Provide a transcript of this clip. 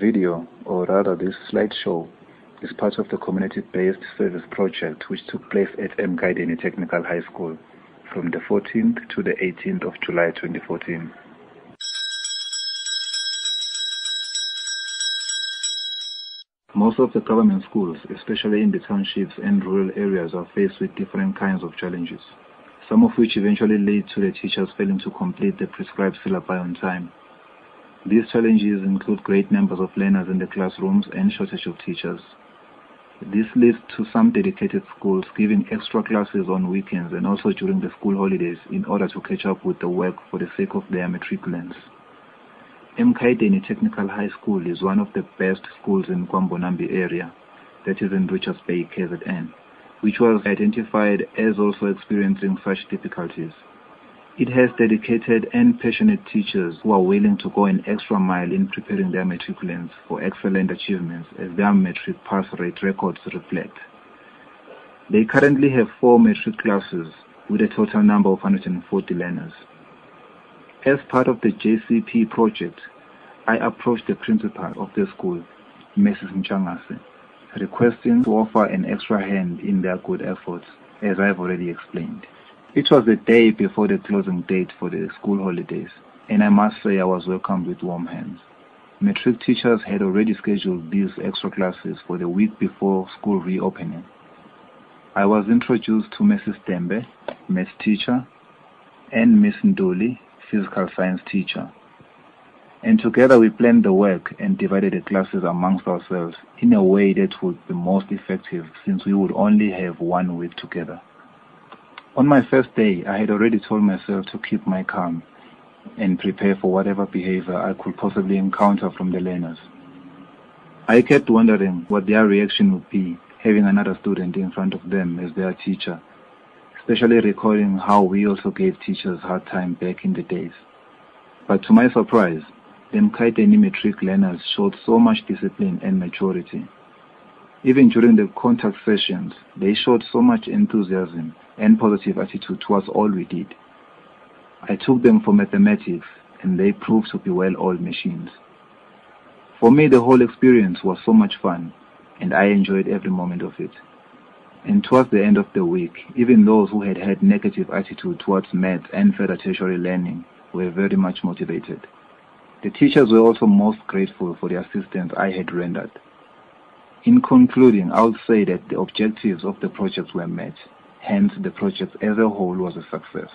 video, or rather this slideshow, is part of the community-based service project which took place at Emkhayideni Technical High School from the 14th to the 18th of July 2014. Most of the government schools, especially in the townships and rural areas, are faced with different kinds of challenges, some of which eventually lead to the teachers failing to complete the prescribed syllabi on time. These challenges include great numbers of learners in the classrooms and shortage of teachers. This leads to some dedicated schools giving extra classes on weekends and also during the school holidays in order to catch up with the work for the sake of their matriculants. Emkhayideni Technical High School is one of the best schools in Kwambonambi area, that is in Richards Bay, KZN, which was identified as also experiencing such difficulties. It has dedicated and passionate teachers who are willing to go an extra mile in preparing their matriculants for excellent achievements as their matric pass rate records reflect. They currently have four matric classes with a total number of 140 learners. As part of the JCP project, I approached the principal of the school, Mrs. Mchangase, requesting to offer an extra hand in their good efforts, as I've already explained. It was the day before the closing date for the school holidays, and I must say I was welcomed with warm hands. Matric teachers had already scheduled these extra classes for the week before school reopening. I was introduced to Mrs. Dembe, math teacher, and Miss Ndoli, physical science teacher. And together we planned the work and divided the classes amongst ourselves in a way that would be most effective since we would only have one week together. On my first day, I had already told myself to keep my calm and prepare for whatever behavior I could possibly encounter from the learners. I kept wondering what their reaction would be having another student in front of them as their teacher, especially recalling how we also gave teachers hard time back in the days. But to my surprise, the Emkhayideni matric learners showed so much discipline and maturity. Even during the contact sessions, they showed so much enthusiasm and positive attitude towards all we did. I took them for mathematics and they proved to be well-oiled machines. For me, the whole experience was so much fun and I enjoyed every moment of it. And towards the end of the week, even those who had had negative attitude towards math and further tertiary learning were very much motivated. The teachers were also most grateful for the assistance I had rendered. In concluding, I would say that the objectives of the project were met. Hence, the project as a whole was a success.